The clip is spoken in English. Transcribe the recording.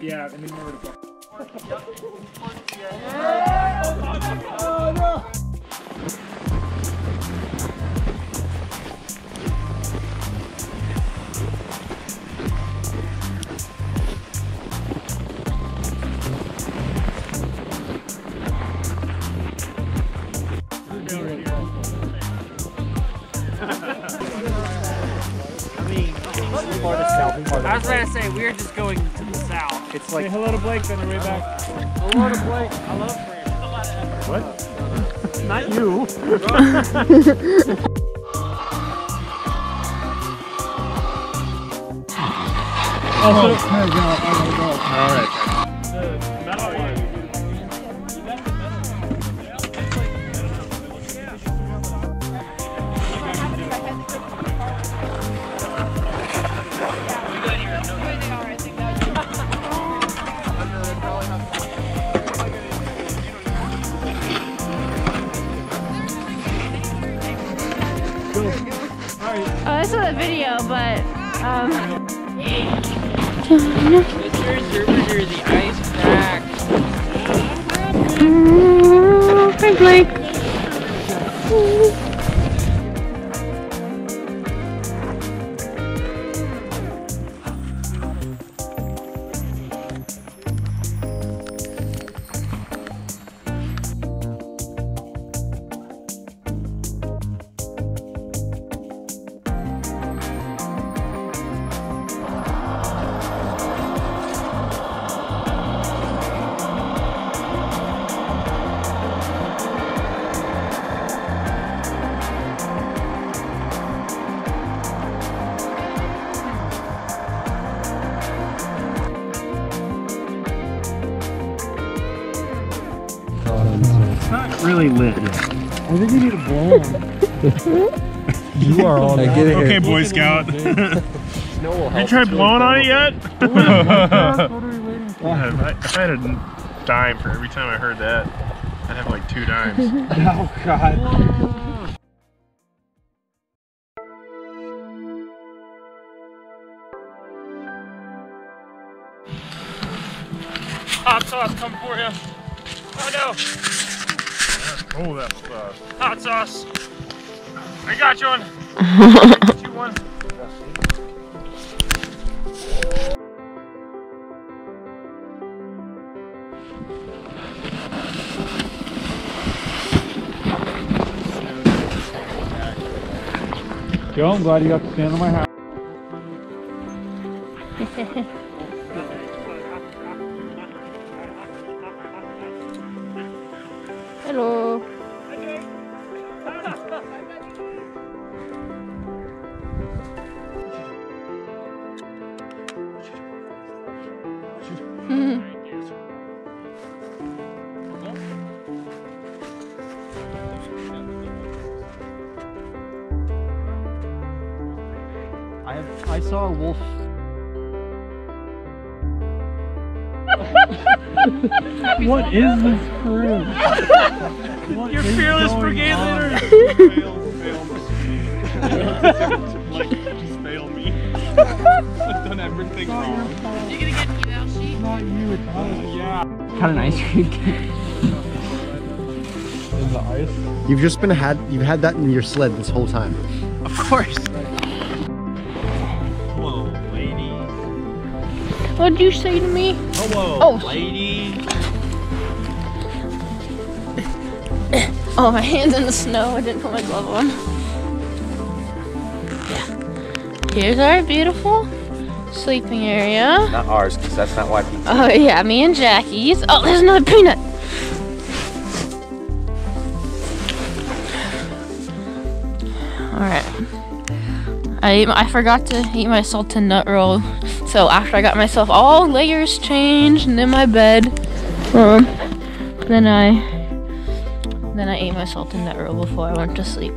Yeah, and then where to go. I was about to say, we're just going to the south. It's like. Say hello to Blake on your way back. Hello to Blake. I love Fran. What? Not you. Oh, All right. Oh, I saw the video, but um, It's your server here, the ice It's not really lit yet. I think you need a blow you are on. get it. Okay, Boy Scout. Snow will you tried blowing on it yet? what are we waiting for? if, I, if I had a dime for every time I heard that, I'd have like two dimes. Oh God. Hot sauce coming for you. Oh no. Oh, that was fast. Hot sauce. I got you one. Got you one. Joe, I'm glad you got to stand on my house. Hello. I, I saw a wolf. What is this crew? Your fearless brigade leader. fail, fail machine. like, just fail me. I've done everything wrong. You gonna get an eval sheet? Not you, it's Uh, yeah. Had an ice cream cake. in the ice. You've just been had. You've had that in your sled this whole time. Of course. What'd you say to me? Hello, Oh. lady. Oh, my hand's in the snow. I didn't put my glove on. Yeah. Here's our beautiful sleeping area. Not ours, because that's not why people. Oh yeah, me and Jackie's. Oh, there's another peanut. All right. I I forgot to eat my salted nut roll, so after I got myself all layers changed and in my bed, um, then I then I ate my salted nut roll before I went to sleep.